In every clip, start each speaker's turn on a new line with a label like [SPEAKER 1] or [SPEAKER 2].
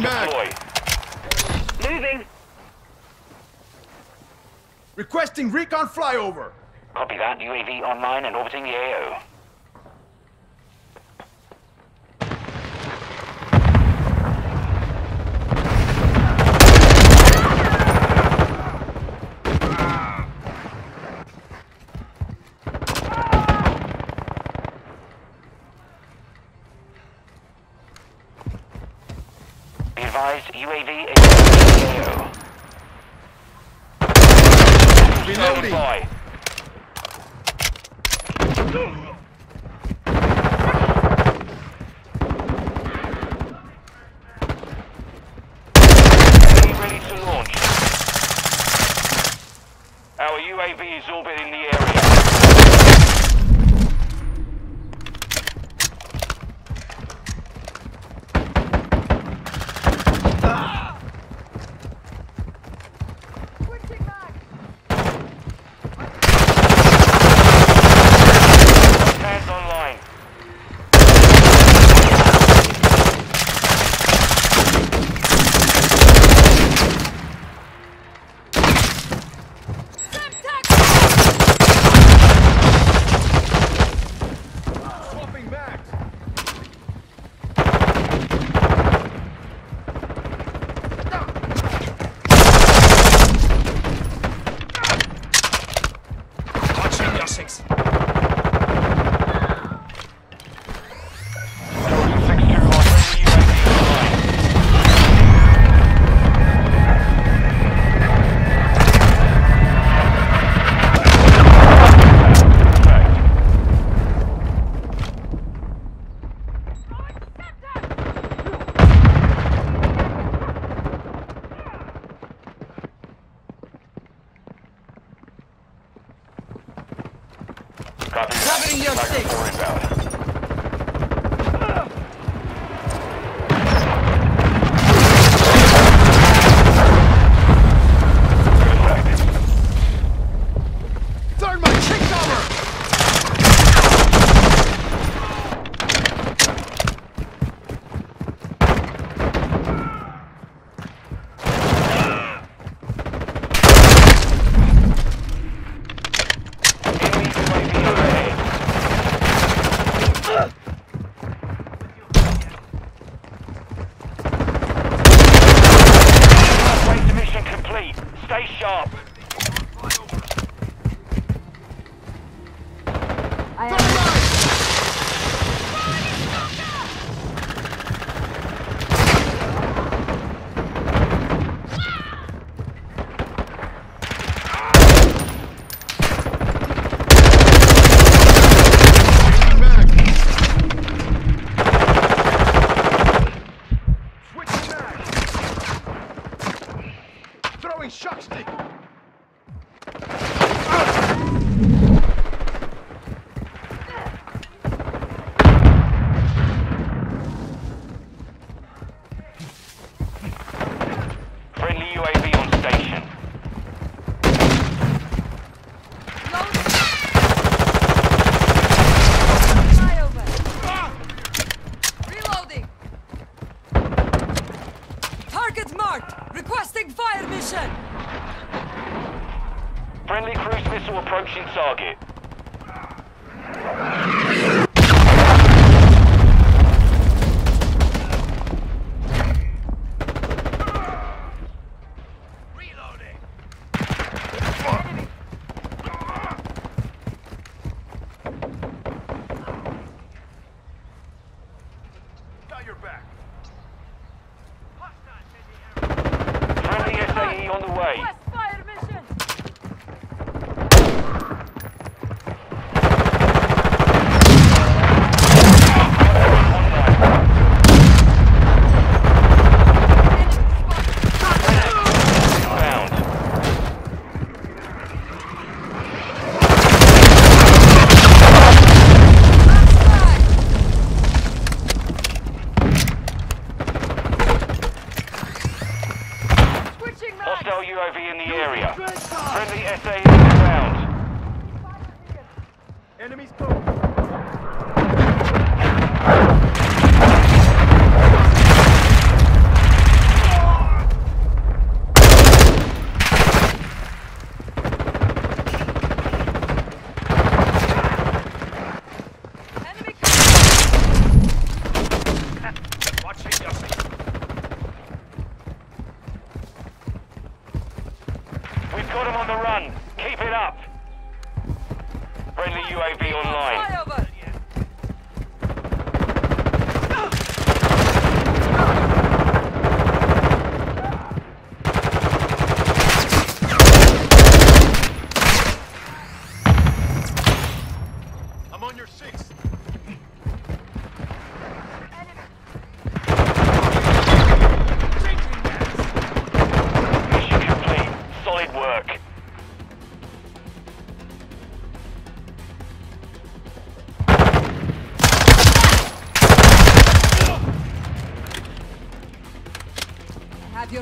[SPEAKER 1] Moving back. Moving. Requesting recon flyover.
[SPEAKER 2] Copy that. UAV online and orbiting the AO. advised UAV is
[SPEAKER 1] Reloading.
[SPEAKER 2] By. Our UAV is orbiting the area. Copy.
[SPEAKER 3] Covering your
[SPEAKER 2] Tiger
[SPEAKER 3] six.
[SPEAKER 1] Turn my
[SPEAKER 2] UAV in the area. Friendly SAE inbound.
[SPEAKER 1] Enemies close.
[SPEAKER 2] online. I'm on your six.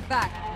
[SPEAKER 4] back.